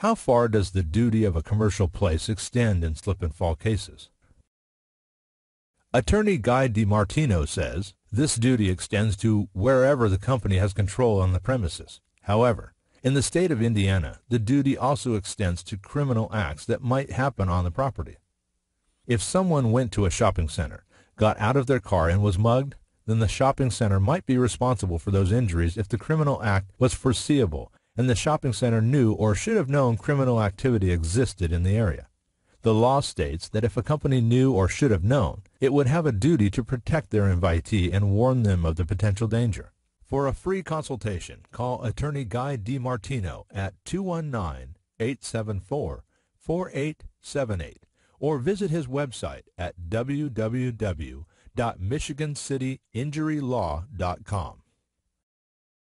How far does the duty of a commercial place extend in slip and fall cases? Attorney Guy DiMartino says this duty extends to wherever the company has control on the premises. However, in the state of Indiana, the duty also extends to criminal acts that might happen on the property. If someone went to a shopping center, got out of their car and was mugged, then the shopping center might be responsible for those injuries if the criminal act was foreseeable and the shopping center knew or should have known criminal activity existed in the area. The law states that if a company knew or should have known, it would have a duty to protect their invitee and warn them of the potential danger. For a free consultation, call attorney Guy DiMartino at 219-874-4878 or visit his website at www.michigancityinjurylaw.com.